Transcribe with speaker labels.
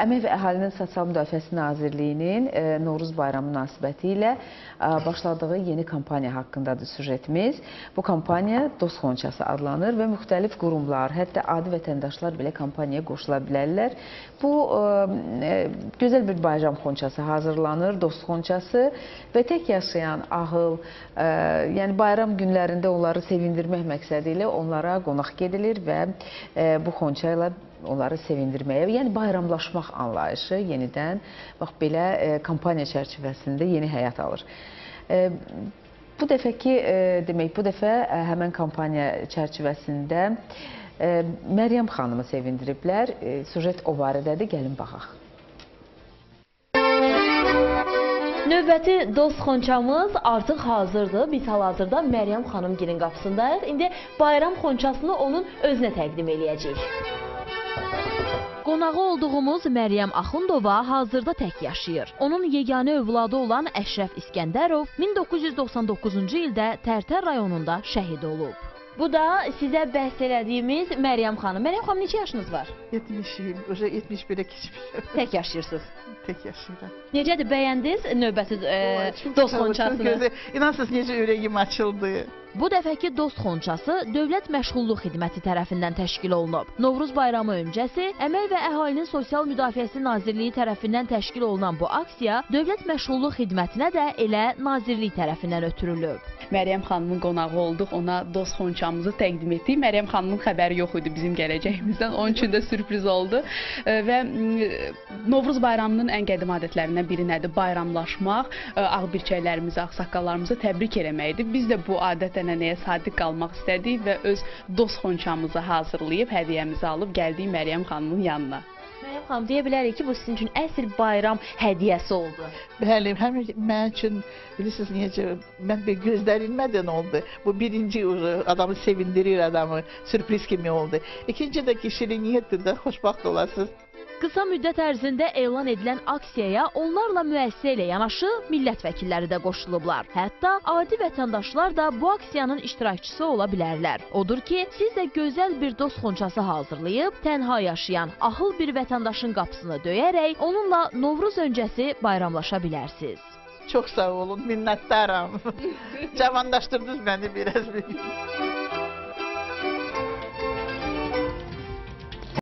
Speaker 1: Əmək və Əhalinin Sosial Müdafiəsi Nazirliyinin e, Novruz bayramı münasibəti ilə e, başladığı yeni kampaniya haqqındadır süjetimiz. Bu kampaniya Dost Xonçası adlanır və müxtəlif qurumlar, hətta adi vətəndaşlar belə kampaniyaya qoşula bilərlər. Bu e, gözəl bir bayram xonçası hazırlanır, Dost Xonçası və tək yaşayan ağıl, yəni bayram günlərində onları sevindirmək məqsədi ilə onlara qonaq gedilir və bu xonça ilə onları sevindirməyə, yəni bayramlaşmaq anlayışı yenidən bax belə e, kampaniya çərçivəsində yeni həyat alır. E, bu dəfəki e, demək bu dəfə e, həmin kampaniya çərçivəsində e, Məryəm xanımı sevindiriblər. E, sujet o barədədir, gəlin baxaq.
Speaker 2: Növbəti dost xonçamız artıq hazırdır. Biz hal-hazırda Məryəm xanım gilin qapısındayıq. İndi bayram xonçasını onun özünə təqdim eləyəcəyik. Qonağı olduğumuz Məryəm Axundova hazırda tək yaşayır. Onun yeganə övladı olan Əşrəf İskəndərov 1999-cu ildə Tərtər rayonunda şəhid olub. Bu da sizə bəhs elədiyimiz Məryəm xanım. Məryəm xanım neçə yaşınız var?
Speaker 3: 70'im. Уже 71'e geçmişim.
Speaker 2: Tək yaşayırsınız.
Speaker 3: Tek yaşıyorum.
Speaker 2: Necədir, bəyəndiniz növbəti e,
Speaker 3: Çok
Speaker 2: dost
Speaker 3: sağ ol, çok
Speaker 2: xonçasını?
Speaker 3: güzel. İnansız necə ürəyim açıldı.
Speaker 2: Bu dəfəki dost xonçası Dövlət Məşğulluq Xidməti tərəfindən təşkil olunub. Novruz bayramı öncəsi Əmək və Əhalinin Sosial Müdafiəsi Nazirliyi tərəfindən təşkil olunan bu aksiya Dövlət Məşğulluq Xidmətinə də elə Nazirlik tərəfindən ötürülüb.
Speaker 4: Məryəm xanımın qonağı olduq, ona dost xonçamızı təqdim etdik. Məryəm xanımın xəbəri yox idi bizim gələcəyimizdən, onun üçün də sürpriz oldu. Və Novruz bayramının ən qədim adətlərindən biri nədir? Bayramlaşmaq, ağbirçəklərimizi, ağsaqqallarımızı təbrik eləməkdir. Biz də bu adət-ənənəyə sadiq qalmaq istədik və öz dost xonçamızı hazırlayıb hədiyyəmizi alıb gəldik Məryəm xanımın yanına.
Speaker 2: Məryəm xanım deyə bilərik ki, bu sizin üçün əsl bayram hədiyyəsi oldu.
Speaker 3: Bəli, həm mənim üçün bilirsiniz necə mən bir gözlənilmədən oldu. Bu birinci uğur, adamı sevindirir adamı, sürpriz kimi oldu. İkinci də ki şiriniyetdir də xoşbaxt olasınız.
Speaker 2: Qısa müddət ərzində elan edilən aksiyaya onlarla müəssisə ilə yanaşı millət vəkilləri də qoşulublar. Hətta adi vətəndaşlar da bu aksiyanın iştirakçısı ola bilərlər. Odur ki, siz də gözəl bir dost xonçası hazırlayıb tənha yaşayan axıl bir vətəndaşın qapısını döyərək onunla Novruz öncəsi bayramlaşa bilərsiniz.
Speaker 3: Çox sağ olun, minnətdaram. Cavanlaşdırdınız məni biraz.